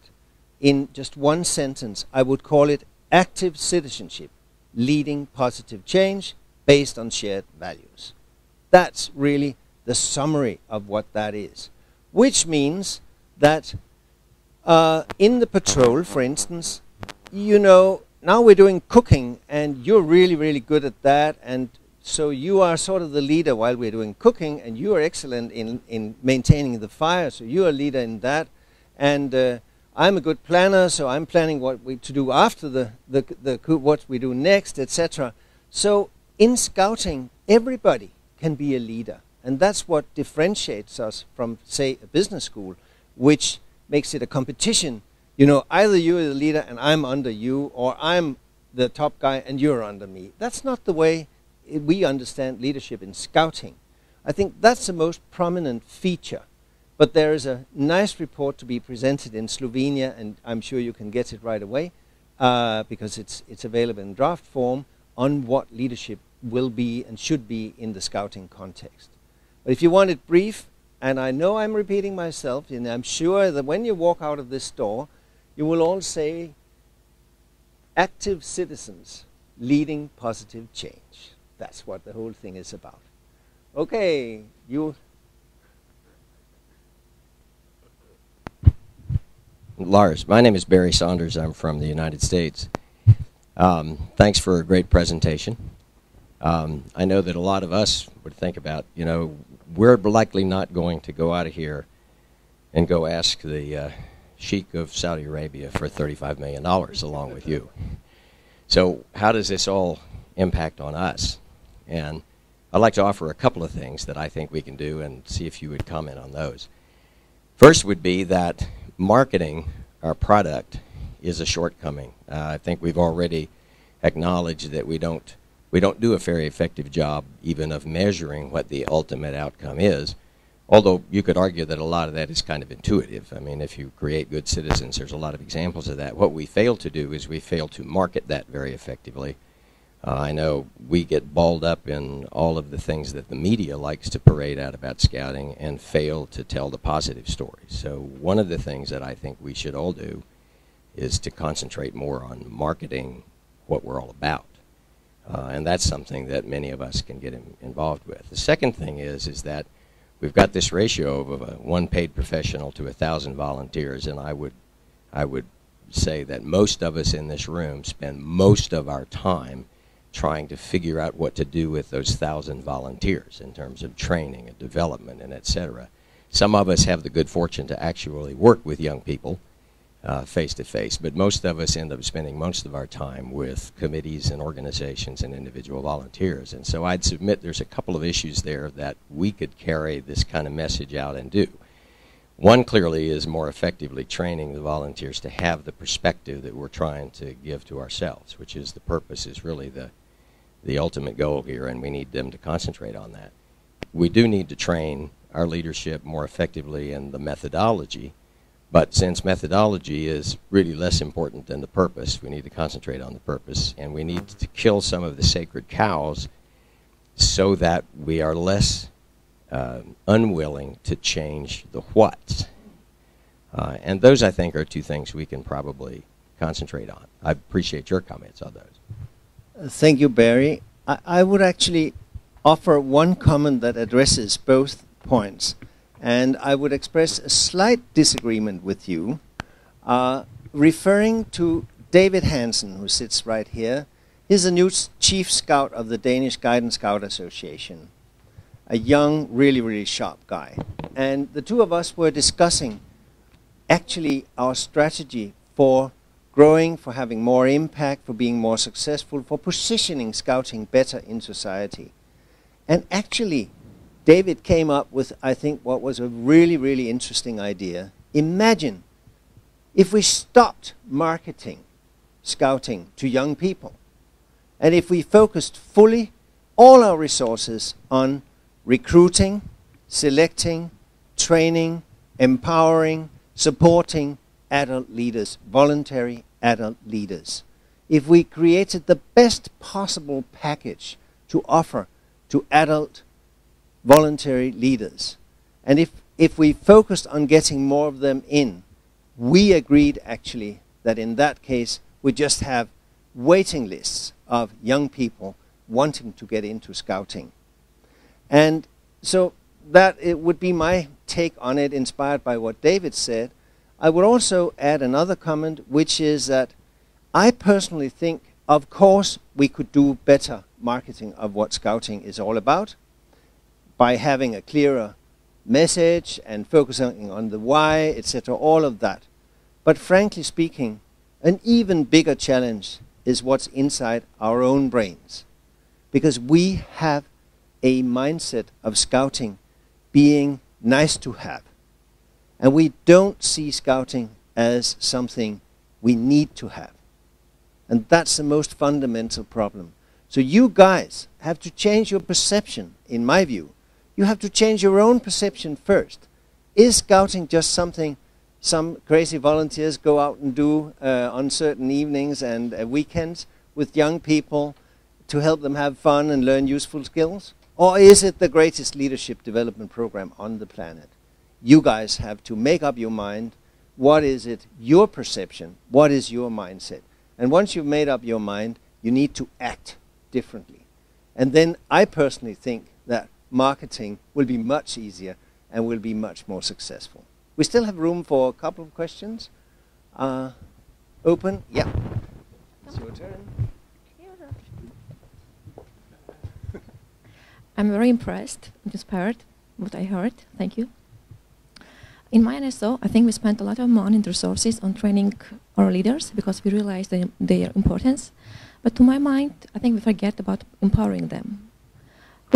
in just one sentence, I would call it active citizenship leading positive change based on shared values. That's really the summary of what that is. Which means that uh, in the patrol, for instance, you know, now we're doing cooking and you're really, really good at that. And so you are sort of the leader while we're doing cooking and you are excellent in, in maintaining the fire. So you're a leader in that. And uh, I'm a good planner, so I'm planning what we to do after the, the, the what we do next, etc. So in scouting, everybody can be a leader, and that's what differentiates us from, say, a business school, which makes it a competition. You know, either you're the leader and I'm under you, or I'm the top guy and you're under me. That's not the way we understand leadership in scouting. I think that's the most prominent feature but there is a nice report to be presented in Slovenia, and I'm sure you can get it right away uh, because it's, it's available in draft form on what leadership will be and should be in the scouting context. But if you want it brief, and I know I'm repeating myself, and I'm sure that when you walk out of this door, you will all say, active citizens leading positive change. That's what the whole thing is about. Okay, you Lars, my name is Barry Saunders. I'm from the United States. Um, thanks for a great presentation. Um, I know that a lot of us would think about, you know, we're likely not going to go out of here and go ask the uh, Sheikh of Saudi Arabia for $35 million along with you. So how does this all impact on us? And I'd like to offer a couple of things that I think we can do and see if you would comment on those. First would be that marketing our product is a shortcoming. Uh, I think we've already acknowledged that we don't we don't do a very effective job even of measuring what the ultimate outcome is. Although you could argue that a lot of that is kind of intuitive. I mean, if you create good citizens, there's a lot of examples of that. What we fail to do is we fail to market that very effectively. Uh, I know we get balled up in all of the things that the media likes to parade out about scouting and fail to tell the positive stories. So one of the things that I think we should all do is to concentrate more on marketing what we're all about. Uh, and that's something that many of us can get in, involved with. The second thing is, is that we've got this ratio of one paid professional to a thousand volunteers, and I would, I would say that most of us in this room spend most of our time trying to figure out what to do with those thousand volunteers in terms of training and development and et cetera. Some of us have the good fortune to actually work with young people, face to face. But most of us end up spending most of our time with committees and organizations and individual volunteers. And so I'd submit there's a couple of issues there that we could carry this kind of message out and do. One clearly is more effectively training the volunteers to have the perspective that we're trying to give to ourselves, which is the purpose is really the, the ultimate goal here, and we need them to concentrate on that. We do need to train our leadership more effectively in the methodology but since methodology is really less important than the purpose, we need to concentrate on the purpose, and we need to kill some of the sacred cows so that we are less uh, unwilling to change the what. Uh, and those, I think, are two things we can probably concentrate on. I appreciate your comments on those. Uh, thank you, Barry. I, I would actually offer one comment that addresses both points and I would express a slight disagreement with you, uh, referring to David Hansen, who sits right here. He's the new chief scout of the Danish Guide and Scout Association, a young, really, really sharp guy. And the two of us were discussing actually our strategy for growing, for having more impact, for being more successful, for positioning scouting better in society. And actually, David came up with, I think, what was a really, really interesting idea. Imagine if we stopped marketing scouting to young people, and if we focused fully all our resources on recruiting, selecting, training, empowering, supporting adult leaders, voluntary adult leaders. If we created the best possible package to offer to adult voluntary leaders. And if, if we focused on getting more of them in, we agreed actually that in that case we just have waiting lists of young people wanting to get into scouting. And so that it would be my take on it, inspired by what David said. I would also add another comment, which is that I personally think, of course, we could do better marketing of what scouting is all about by having a clearer message and focusing on the why, etc., all of that. But frankly speaking, an even bigger challenge is what's inside our own brains. Because we have a mindset of scouting being nice to have. And we don't see scouting as something we need to have. And that's the most fundamental problem. So you guys have to change your perception, in my view, you have to change your own perception first. Is scouting just something some crazy volunteers go out and do uh, on certain evenings and uh, weekends with young people to help them have fun and learn useful skills? Or is it the greatest leadership development program on the planet? You guys have to make up your mind. What is it, your perception? What is your mindset? And once you've made up your mind, you need to act differently. And then I personally think that marketing will be much easier and will be much more successful. We still have room for a couple of questions. Uh, open? Yeah. It's your turn. I'm very impressed, inspired, what I heard. Thank you. In my NSO, I think we spent a lot of money and resources on training our leaders because we realized their importance. But to my mind, I think we forget about empowering them.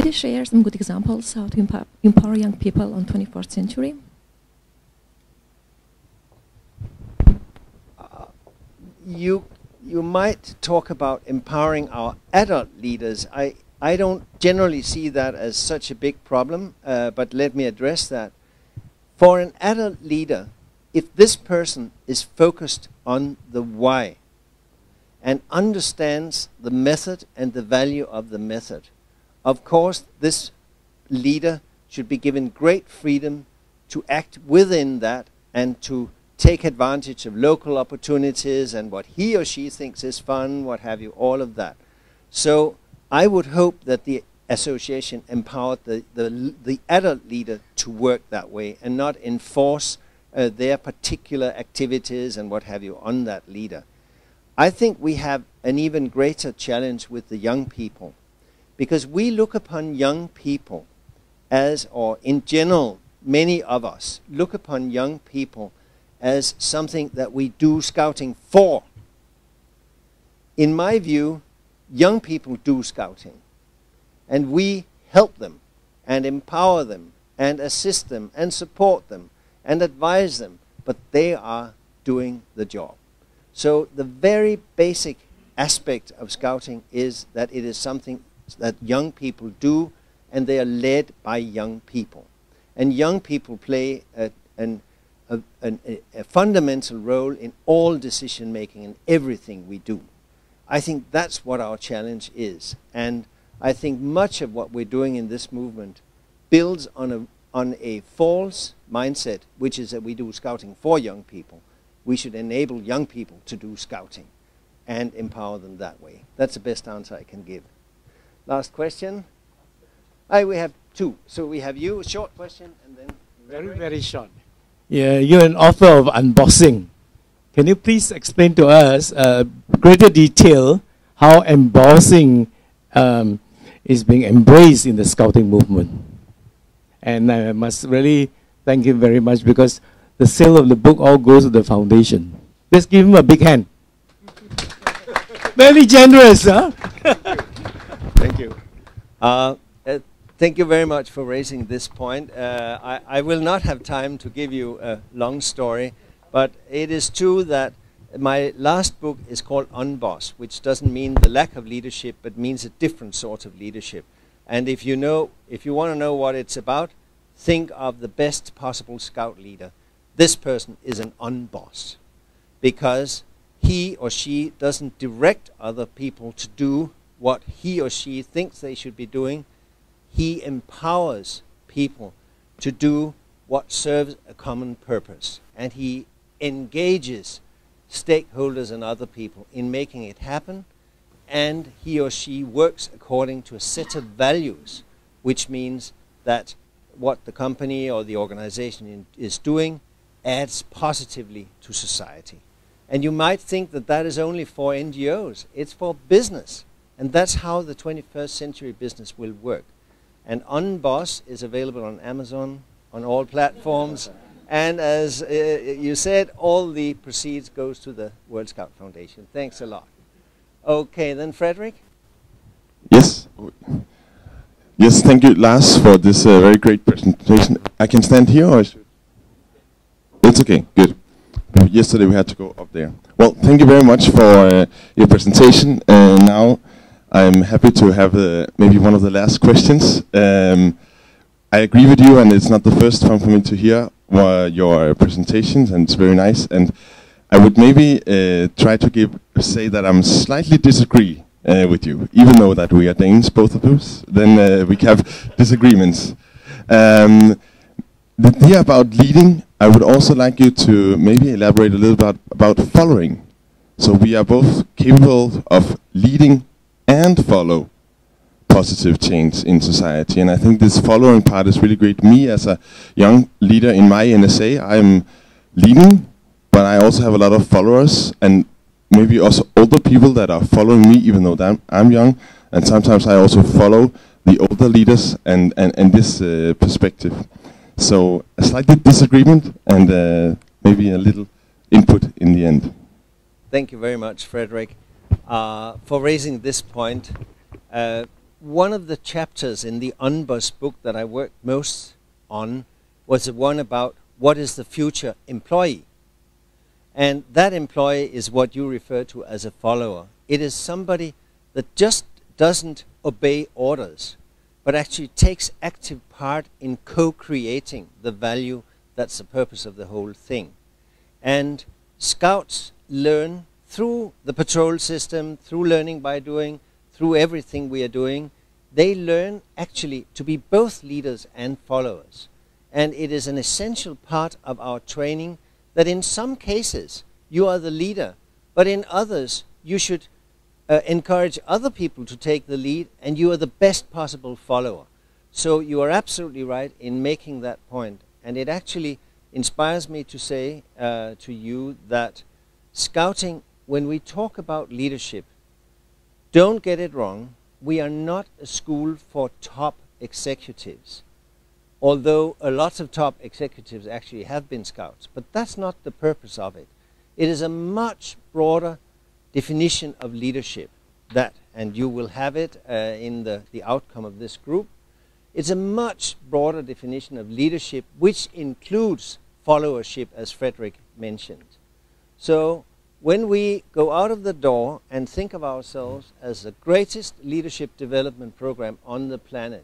Could you share some good examples how to empower, empower young people on 21st century? Uh, you you might talk about empowering our adult leaders. I I don't generally see that as such a big problem, uh, but let me address that. For an adult leader, if this person is focused on the why and understands the method and the value of the method, of course, this leader should be given great freedom to act within that and to take advantage of local opportunities and what he or she thinks is fun, what have you, all of that. So I would hope that the association empowered the, the, the adult leader to work that way and not enforce uh, their particular activities and what have you on that leader. I think we have an even greater challenge with the young people because we look upon young people as, or in general, many of us look upon young people as something that we do scouting for. In my view, young people do scouting, and we help them and empower them and assist them and support them and advise them, but they are doing the job. So the very basic aspect of scouting is that it is something that young people do and they are led by young people. And young people play a, an, a, a fundamental role in all decision making and everything we do. I think that's what our challenge is. And I think much of what we're doing in this movement builds on a, on a false mindset, which is that we do scouting for young people. We should enable young people to do scouting and empower them that way. That's the best answer I can give. Last question. I, we have two. So we have you, a short question, and then. Very, very short. Yeah, you're an author of Unbossing. Can you please explain to us uh, greater detail how Unbossing um, is being embraced in the scouting movement? And I must really thank him very much because the sale of the book all goes to the foundation. Let's give him a big hand. very generous, huh? thank you. Uh, uh, thank you very much for raising this point. Uh, I, I will not have time to give you a long story. But it is true that my last book is called Unboss, which doesn't mean the lack of leadership, but means a different sort of leadership. And if you know, if you want to know what it's about, think of the best possible scout leader. This person is an unboss because he or she doesn't direct other people to do what he or she thinks they should be doing. He empowers people to do what serves a common purpose. And he engages stakeholders and other people in making it happen, and he or she works according to a set of values, which means that what the company or the organization is doing adds positively to society. And you might think that that is only for NGOs, it's for business. And that's how the 21st century business will work. And Unboss is available on Amazon, on all platforms. And as uh, you said, all the proceeds goes to the World Scout Foundation. Thanks a lot. Okay, then Frederick. Yes. Yes, thank you, Lars, for this uh, very great presentation. I can stand here, or it's okay. Good. Yesterday we had to go up there. Well, thank you very much for uh, your presentation. Uh, now I'm happy to have uh, maybe one of the last questions. Um, I agree with you, and it's not the first time for me to hear your presentations, and it's very nice. And I would maybe uh, try to give say that I'm slightly disagree uh, with you, even though that we are Danes, both of us. Then uh, we have disagreements. Um, the idea about leading, I would also like you to maybe elaborate a little about about following. So we are both capable of leading and follow positive change in society. And I think this following part is really great. Me as a young leader in my NSA, I'm leading, but I also have a lot of followers and maybe also older people that are following me, even though I'm, I'm young. And sometimes I also follow the older leaders and, and, and this uh, perspective. So a slight disagreement and uh, maybe a little input in the end. Thank you very much, Frederick, uh, for raising this point. Uh, one of the chapters in the Unboss book that I worked most on was the one about what is the future employee. And that employee is what you refer to as a follower. It is somebody that just doesn't obey orders, but actually takes active part in co creating the value that's the purpose of the whole thing. And scouts learn through the patrol system, through learning by doing, through everything we are doing, they learn actually to be both leaders and followers. And it is an essential part of our training that in some cases you are the leader, but in others you should uh, encourage other people to take the lead and you are the best possible follower. So you are absolutely right in making that point. And it actually inspires me to say uh, to you that scouting, when we talk about leadership, don't get it wrong we are not a school for top executives. although a lot of top executives actually have been scouts. But that's not the purpose of it. It is a much broader definition of leadership that, and you will have it uh, in the, the outcome of this group, it's a much broader definition of leadership which includes followership as Frederick mentioned. So when we go out of the door and think of ourselves as the greatest leadership development program on the planet,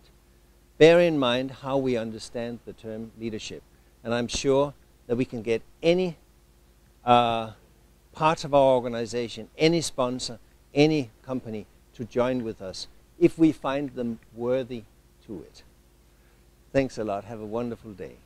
bear in mind how we understand the term leadership. And I'm sure that we can get any uh, part of our organization, any sponsor, any company to join with us if we find them worthy to it. Thanks a lot. Have a wonderful day.